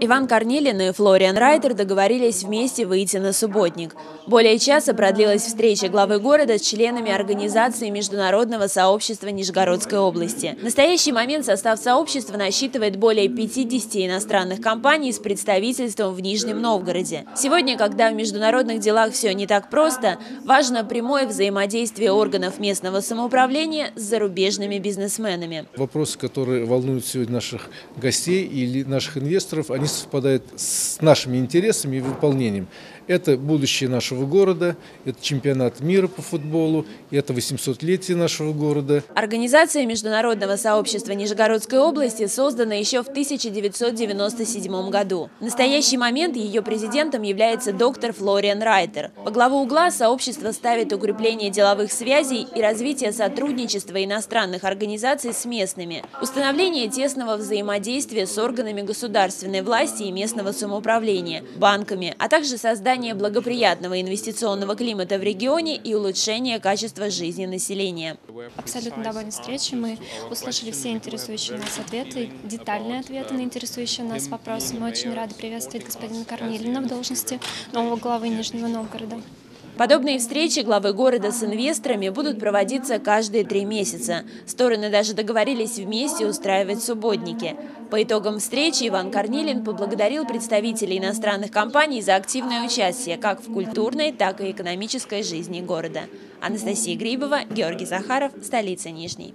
Иван Корнилин и Флориан Райтер договорились вместе выйти на субботник. Более часа продлилась встреча главы города с членами организации Международного сообщества Нижегородской области. В настоящий момент состав сообщества насчитывает более 50 иностранных компаний с представительством в Нижнем Новгороде. Сегодня, когда в международных делах все не так просто, важно прямое взаимодействие органов местного самоуправления с зарубежными бизнесменами. Вопросы, которые волнуют сегодня наших гостей или наших инвесторов, они совпадает с нашими интересами и выполнением. Это будущее нашего города, это чемпионат мира по футболу, это 800-летие нашего города. Организация Международного сообщества Нижегородской области создана еще в 1997 году. В настоящий момент ее президентом является доктор Флориан Райтер. По главу угла сообщество ставит укрепление деловых связей и развитие сотрудничества иностранных организаций с местными, установление тесного взаимодействия с органами государственной власти и местного самоуправления, банками, а также создание благоприятного инвестиционного климата в регионе и улучшение качества жизни населения. Абсолютно довольны встречей. Мы услышали все интересующие нас ответы, детальные ответы на интересующие нас вопросы. Мы очень рады приветствовать господина Корнилина в должности нового главы Нижнего Новгорода. Подобные встречи главы города с инвесторами будут проводиться каждые три месяца. Стороны даже договорились вместе устраивать субботники. По итогам встречи Иван Корнилин поблагодарил представителей иностранных компаний за активное участие как в культурной, так и экономической жизни города. Анастасия Грибова, Георгий Захаров, столица Нижней.